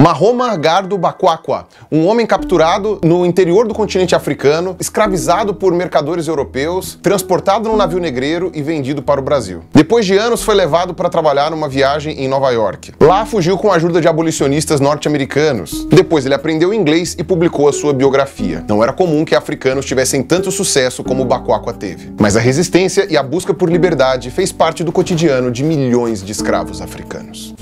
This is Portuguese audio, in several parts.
Mahoma Gardo Bakwakwa, um homem capturado no interior do continente africano, escravizado por mercadores europeus, transportado num navio negreiro e vendido para o Brasil. Depois de anos, foi levado para trabalhar numa viagem em Nova York. Lá fugiu com a ajuda de abolicionistas norte-americanos. Depois ele aprendeu inglês e publicou a sua biografia. Não era comum que africanos tivessem tanto sucesso como Bakwakwa teve. Mas a resistência e a busca por liberdade fez parte do cotidiano de milhões de escravos africanos.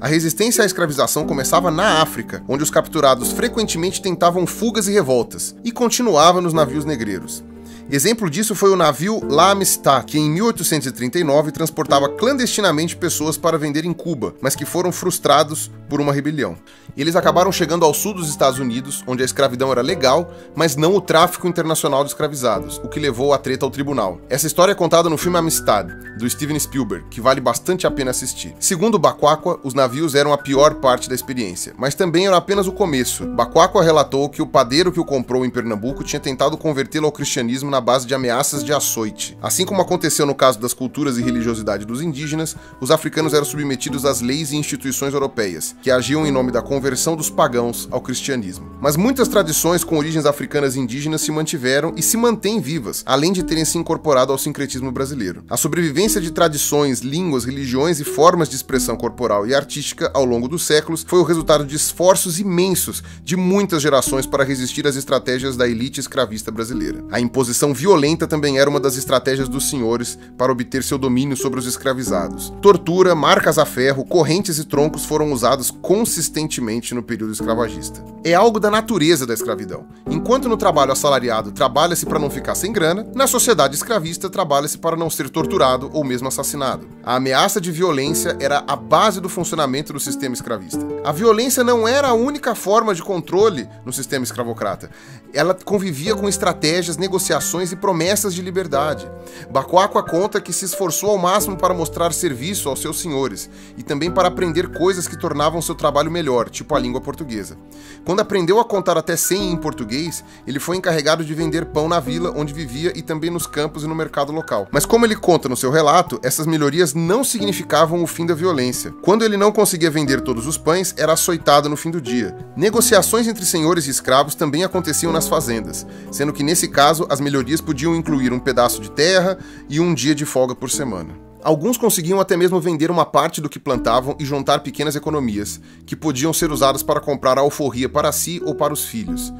A resistência à escravização começava na África, onde os capturados frequentemente tentavam fugas e revoltas, e continuava nos navios negreiros. Exemplo disso foi o navio La Amistad, que em 1839 transportava clandestinamente pessoas para vender em Cuba, mas que foram frustrados por uma rebelião. Eles acabaram chegando ao sul dos Estados Unidos, onde a escravidão era legal, mas não o tráfico internacional de escravizados, o que levou a treta ao tribunal. Essa história é contada no filme Amistad, do Steven Spielberg, que vale bastante a pena assistir. Segundo Baquaqua, os navios eram a pior parte da experiência, mas também era apenas o começo. Baquaqua relatou que o padeiro que o comprou em Pernambuco tinha tentado convertê-lo ao cristianismo na base de ameaças de açoite. Assim como aconteceu no caso das culturas e religiosidade dos indígenas, os africanos eram submetidos às leis e instituições europeias, que agiam em nome da conversão dos pagãos ao cristianismo. Mas muitas tradições com origens africanas e indígenas se mantiveram e se mantêm vivas, além de terem se incorporado ao sincretismo brasileiro. A sobrevivência de tradições, línguas, religiões e formas de expressão corporal e artística ao longo dos séculos foi o resultado de esforços imensos de muitas gerações para resistir às estratégias da elite escravista brasileira. A imposição violenta também era uma das estratégias dos senhores para obter seu domínio sobre os escravizados. Tortura, marcas a ferro, correntes e troncos foram usados consistentemente no período escravagista. É algo da natureza da escravidão. Enquanto no trabalho assalariado trabalha-se para não ficar sem grana, na sociedade escravista trabalha-se para não ser torturado ou mesmo assassinado. A ameaça de violência era a base do funcionamento do sistema escravista. A violência não era a única forma de controle no sistema escravocrata. Ela convivia com estratégias, negociações e promessas de liberdade. Bacuacua conta que se esforçou ao máximo para mostrar serviço aos seus senhores e também para aprender coisas que tornavam seu trabalho melhor, tipo a língua portuguesa. Quando aprendeu a contar até 100 em português, ele foi encarregado de vender pão na vila onde vivia e também nos campos e no mercado local. Mas como ele conta no seu relato, essas melhorias não significavam o fim da violência. Quando ele não conseguia vender todos os pães, era açoitado no fim do dia. Negociações entre senhores e escravos também aconteciam nas fazendas, sendo que nesse caso as melhorias melhorias podiam incluir um pedaço de terra e um dia de folga por semana. Alguns conseguiam até mesmo vender uma parte do que plantavam e juntar pequenas economias, que podiam ser usadas para comprar alforria para si ou para os filhos.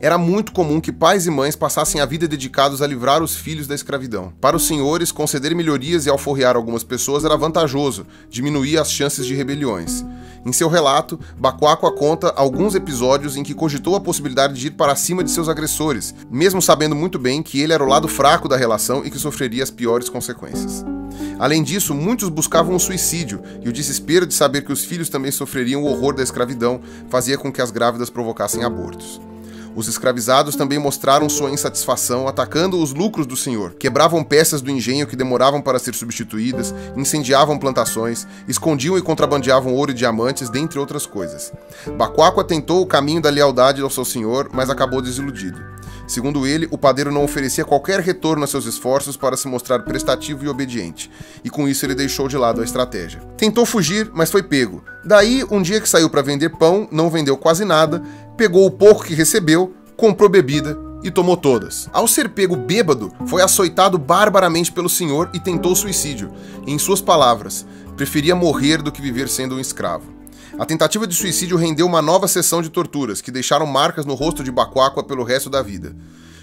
Era muito comum que pais e mães passassem a vida dedicados a livrar os filhos da escravidão. Para os senhores, conceder melhorias e alforriar algumas pessoas era vantajoso, diminuía as chances de rebeliões. Em seu relato, Bacuacua conta alguns episódios em que cogitou a possibilidade de ir para cima de seus agressores, mesmo sabendo muito bem que ele era o lado fraco da relação e que sofreria as piores consequências. Além disso, muitos buscavam o suicídio, e o desespero de saber que os filhos também sofreriam o horror da escravidão fazia com que as grávidas provocassem abortos. Os escravizados também mostraram sua insatisfação atacando os lucros do senhor, quebravam peças do engenho que demoravam para ser substituídas, incendiavam plantações, escondiam e contrabandeavam ouro e diamantes, dentre outras coisas. Bacuacua tentou o caminho da lealdade ao seu senhor, mas acabou desiludido. Segundo ele, o padeiro não oferecia qualquer retorno a seus esforços para se mostrar prestativo e obediente, e com isso ele deixou de lado a estratégia. Tentou fugir, mas foi pego. Daí, um dia que saiu para vender pão, não vendeu quase nada, pegou o pouco que recebeu, comprou bebida e tomou todas. Ao ser pego bêbado, foi açoitado barbaramente pelo senhor e tentou suicídio. Em suas palavras, preferia morrer do que viver sendo um escravo. A tentativa de suicídio rendeu uma nova sessão de torturas, que deixaram marcas no rosto de Bacuacua pelo resto da vida.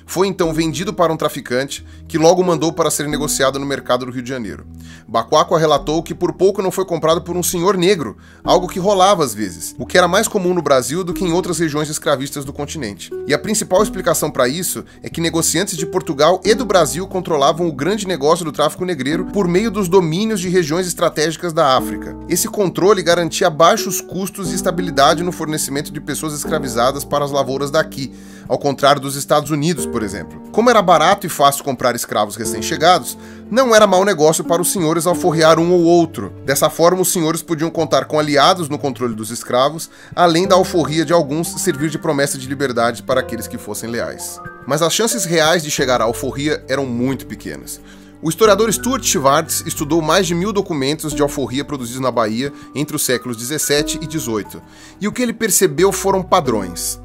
Foi então vendido para um traficante, que logo mandou para ser negociado no mercado do Rio de Janeiro. Bacuacua relatou que por pouco não foi comprado por um senhor negro, algo que rolava às vezes, o que era mais comum no Brasil do que em outras regiões escravistas do continente. E a principal explicação para isso é que negociantes de Portugal e do Brasil controlavam o grande negócio do tráfico negreiro por meio dos domínios de regiões estratégicas da África. Esse controle garantia baixos custos e estabilidade no fornecimento de pessoas escravizadas para as lavouras daqui, ao contrário dos Estados Unidos, por exemplo. Como era barato e fácil comprar escravos recém-chegados, não era mau negócio para os senhores alforrear um ou outro. Dessa forma, os senhores podiam contar com aliados no controle dos escravos, além da alforria de alguns servir de promessa de liberdade para aqueles que fossem leais. Mas as chances reais de chegar à alforria eram muito pequenas. O historiador Stuart Schwartz estudou mais de mil documentos de alforria produzidos na Bahia entre os séculos 17 e 18, e o que ele percebeu foram padrões.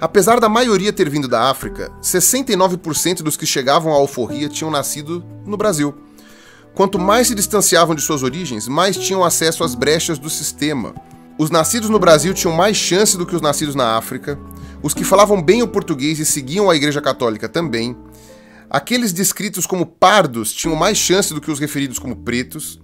Apesar da maioria ter vindo da África, 69% dos que chegavam à alforria tinham nascido no Brasil. Quanto mais se distanciavam de suas origens, mais tinham acesso às brechas do sistema. Os nascidos no Brasil tinham mais chance do que os nascidos na África, os que falavam bem o português e seguiam a Igreja Católica também, Aqueles descritos como pardos tinham mais chance do que os referidos como pretos.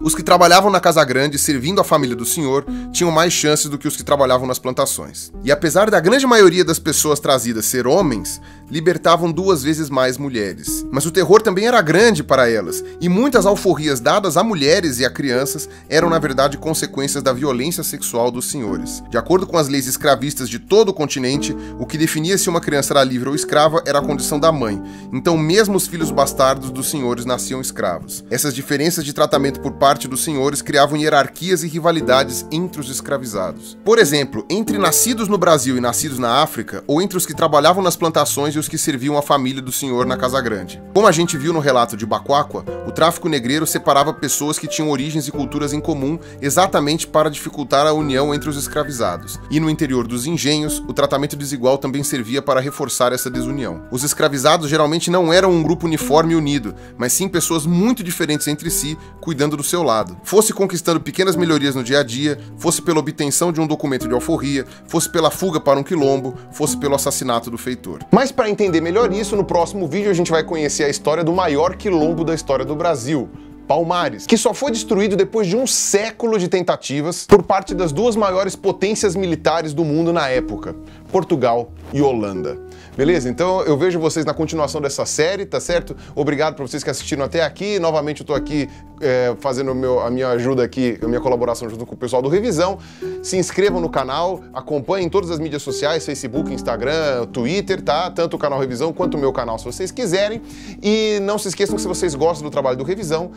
Os que trabalhavam na Casa Grande, servindo a família do senhor, tinham mais chances do que os que trabalhavam nas plantações. E apesar da grande maioria das pessoas trazidas ser homens, libertavam duas vezes mais mulheres. Mas o terror também era grande para elas, e muitas alforrias dadas a mulheres e a crianças eram na verdade consequências da violência sexual dos senhores. De acordo com as leis escravistas de todo o continente, o que definia se uma criança era livre ou escrava era a condição da mãe. Então, mesmo os filhos bastardos dos senhores nasciam escravos. Essas diferenças de tratamento por parte dos senhores criavam hierarquias e rivalidades entre os escravizados. Por exemplo, entre nascidos no Brasil e nascidos na África, ou entre os que trabalhavam nas plantações e os que serviam a família do senhor na Casa Grande. Como a gente viu no relato de Baquáqua, o tráfico negreiro separava pessoas que tinham origens e culturas em comum exatamente para dificultar a união entre os escravizados. E no interior dos engenhos, o tratamento desigual também servia para reforçar essa desunião. Os escravizados geralmente não eram um grupo uniforme e unido, mas sim pessoas muito diferentes entre si, cuidando do seu seu lado, fosse conquistando pequenas melhorias no dia a dia, fosse pela obtenção de um documento de alforria, fosse pela fuga para um quilombo, fosse pelo assassinato do feitor. Mas para entender melhor isso, no próximo vídeo a gente vai conhecer a história do maior quilombo da história do Brasil, Palmares, que só foi destruído depois de um século de tentativas por parte das duas maiores potências militares do mundo na época, Portugal e Holanda. Beleza? Então eu vejo vocês na continuação dessa série, tá certo? Obrigado para vocês que assistiram até aqui. Novamente eu tô aqui é, fazendo meu, a minha ajuda aqui, a minha colaboração junto com o pessoal do Revisão. Se inscrevam no canal, acompanhem todas as mídias sociais, Facebook, Instagram, Twitter, tá? Tanto o canal Revisão quanto o meu canal, se vocês quiserem. E não se esqueçam que se vocês gostam do trabalho do Revisão,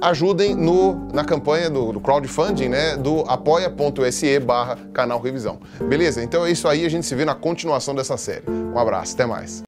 ajudem no, na campanha do, do crowdfunding, né, do apoia.se barra canal revisão. Beleza? Então é isso aí, a gente se vê na continuação dessa série. Um abraço, até mais.